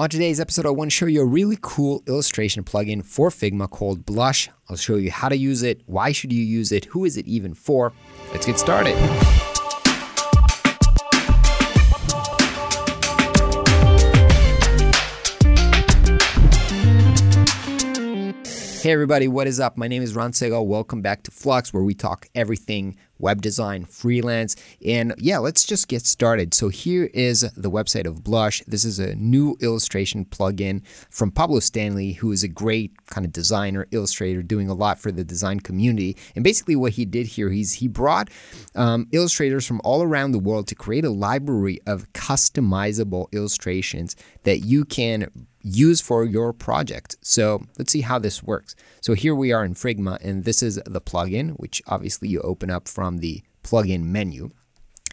On today's episode, I want to show you a really cool illustration plugin for Figma called Blush. I'll show you how to use it, why should you use it, who is it even for. Let's get started. Hey everybody, what is up? My name is Ran Segall. Welcome back to Flux, where we talk everything web design, freelance, and yeah, let's just get started. So here is the website of Blush. This is a new illustration plugin from Pablo Stanley, who is a great kind of designer, illustrator, doing a lot for the design community. And basically, what he did here, he's he brought um, illustrators from all around the world to create a library of customizable illustrations that you can use for your project. So let's see how this works. So here we are in Figma, and this is the plugin, which obviously you open up from the plugin menu.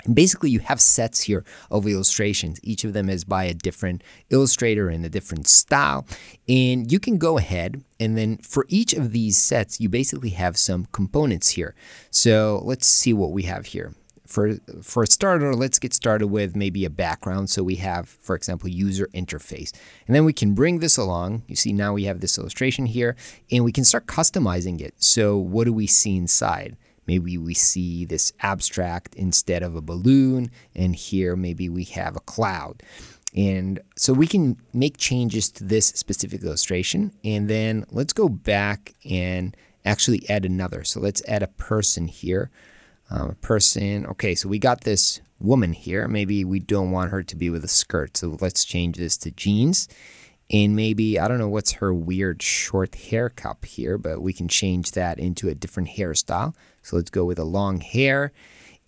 And basically, you have sets here of illustrations. Each of them is by a different illustrator in a different style. And you can go ahead and then for each of these sets, you basically have some components here. So let's see what we have here for for a starter, let's get started with maybe a background. So we have, for example, user interface. And then we can bring this along. You see now we have this illustration here and we can start customizing it. So what do we see inside? Maybe we see this abstract instead of a balloon and here maybe we have a cloud. And so we can make changes to this specific illustration and then let's go back and actually add another. So let's add a person here um, a person. Okay, so we got this woman here. Maybe we don't want her to be with a skirt. So let's change this to jeans. And maybe, I don't know what's her weird short haircut here, but we can change that into a different hairstyle. So let's go with a long hair.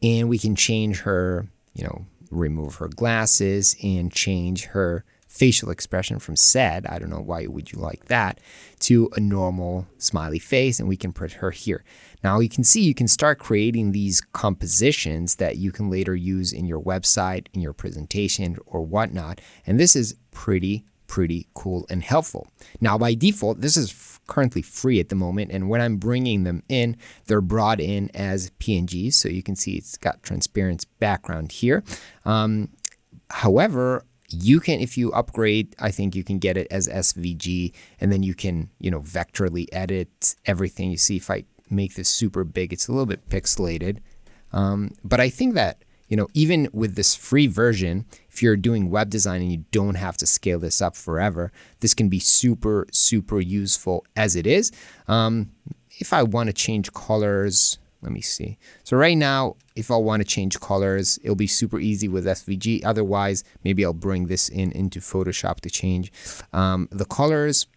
And we can change her, you know, remove her glasses and change her facial expression from sad, I don't know why would you like that, to a normal smiley face, and we can put her here. Now you can see you can start creating these compositions that you can later use in your website, in your presentation, or whatnot. And this is pretty, pretty cool and helpful. Now by default, this is currently free at the moment, and when I'm bringing them in, they're brought in as PNGs, so you can see it's got transparent background here. Um, however, you can if you upgrade i think you can get it as svg and then you can you know vectorally edit everything. You see if i make this super big it's a little bit pixelated. Um, but i think that you know even with this free version if you're doing web design and you don't have to scale this up forever this can be super super useful as it is. Um, if i want to change colors let me see. So right now, if I want to change colors, it'll be super easy with SVG. Otherwise, maybe I'll bring this in into Photoshop to change um, the colors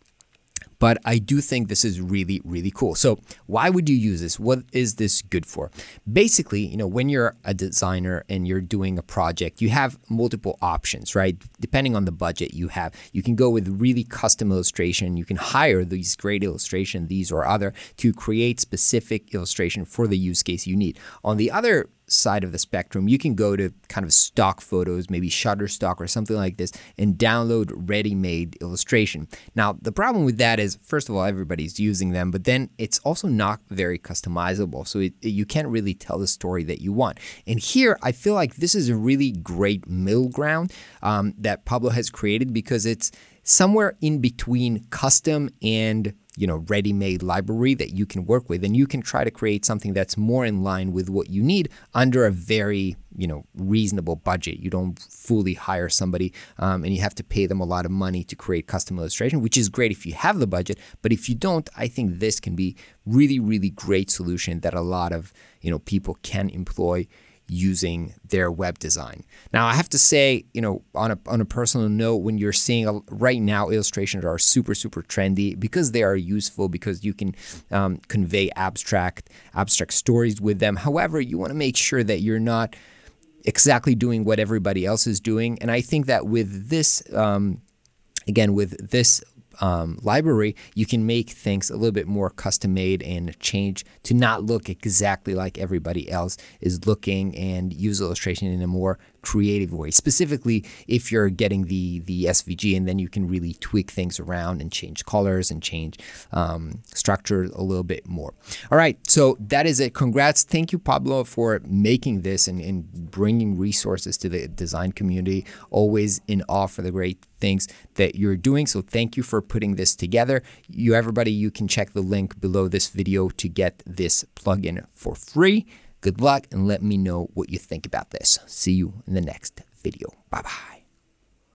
but I do think this is really, really cool. So why would you use this? What is this good for? Basically, you know, when you're a designer and you're doing a project, you have multiple options, right? Depending on the budget you have, you can go with really custom illustration. You can hire these great illustration, these or other, to create specific illustration for the use case you need. On the other side of the spectrum, you can go to kind of stock photos, maybe Shutterstock or something like this, and download ready-made illustration. Now, the problem with that is, first of all, everybody's using them, but then it's also not very customizable. So it, you can't really tell the story that you want. And here, I feel like this is a really great middle ground um, that Pablo has created because it's somewhere in between custom and you know ready-made library that you can work with and you can try to create something that's more in line with what you need under a very you know reasonable budget. You don't fully hire somebody um, and you have to pay them a lot of money to create custom illustration which is great if you have the budget but if you don't i think this can be really really great solution that a lot of you know people can employ using their web design. Now, I have to say, you know, on a, on a personal note, when you're seeing a, right now illustrations are super, super trendy because they are useful because you can um, convey abstract, abstract stories with them. However, you want to make sure that you're not exactly doing what everybody else is doing. And I think that with this, um, again, with this um, library, you can make things a little bit more custom made and change to not look exactly like everybody else is looking and use illustration in a more creative way. Specifically, if you're getting the the SVG, and then you can really tweak things around and change colors and change um, structure a little bit more. All right, so that is it. Congrats, thank you, Pablo, for making this and, and bringing resources to the design community. Always in awe for the great things that you're doing. So thank you for putting this together. You everybody, you can check the link below this video to get this plugin for free. Good luck and let me know what you think about this. See you in the next video. Bye bye.